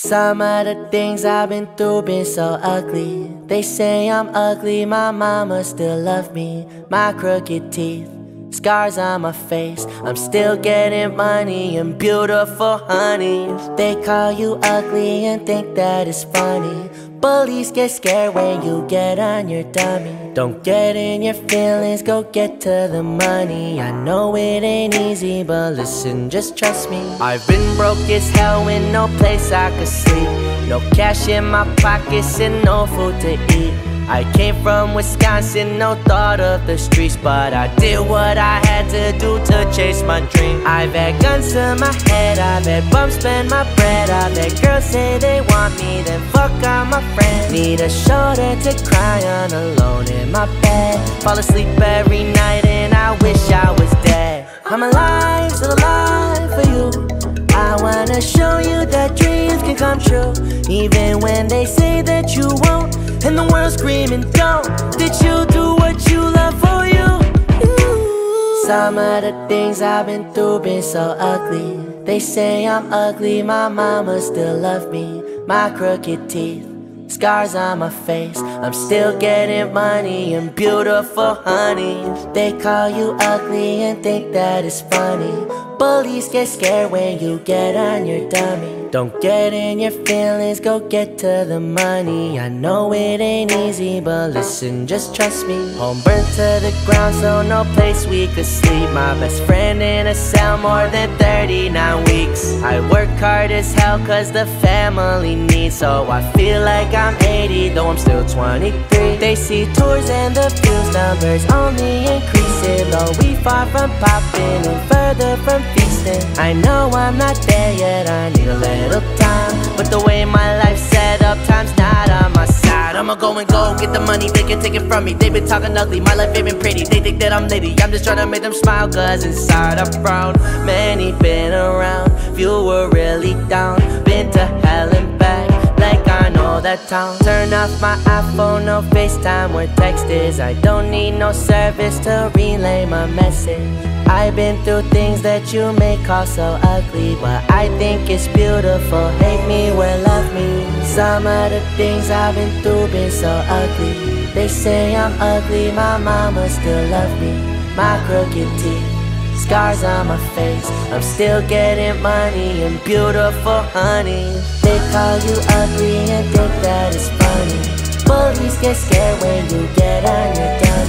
Some of the things I've been through been so ugly. They say I'm ugly, my mama still love me. My crooked teeth, scars on my face. I'm still getting money and beautiful honeys. They call you ugly and think that it's funny. Bullies get scared when you get on your dummy. Don't get in your feelings, go get to the money. I know it ain't easy, but listen, just trust me. I've been broke as hell with no place I could sleep. No cash in my pockets and no food to eat. I came from Wisconsin, no thought of the streets But I did what I had to do to chase my dream. I've had guns to my head, I've had bums spend my bread. I've had girls say they want me, then fuck all my friends. Need a shoulder to cry on alone in my bed. Fall asleep every night and I wish I was dead. I'm alive, still alive for you. I wanna show you that dreams can come true Even when they say that you won't and the world screaming, don't That you do what you love for you? Some of the things I've been through been so ugly. They say I'm ugly, my mama still love me. My crooked teeth Scars on my face. I'm still getting money and beautiful honey. They call you ugly and think that it's funny. Bullies get scared when you get on your dummy don't get in your feelings, go get to the money. I know it ain't easy, but listen, just trust me. Home burnt to the ground, so no place we could sleep. My best friend in a cell more than 39 weeks. I work hard as hell cause the family needs So I feel like I'm 80, though I'm still 23 They see tours and the views numbers only increasing Though we far from popping and further from feasting. I know I'm not there yet, I need a little time. But the way my life's set up, time's not on my side. I'ma go and go, get the money, they can take it from me. They've been talking ugly, my life ain't been pretty. They think that I'm lady, I'm just trying to make them smile Cause inside I'm frown, many been That town. Turn off my iPhone, no FaceTime where text is. I don't need no service to relay my message. I've been through things that you may call so ugly But I think it's beautiful. Hate me or love me. Some of the things I've been through been so ugly. They say I'm ugly, my mama still love me. My crooked teeth Scars on my face. I'm still getting money and beautiful honey call you ugly and think that it's funny. Bullies get scared when you get on your dummy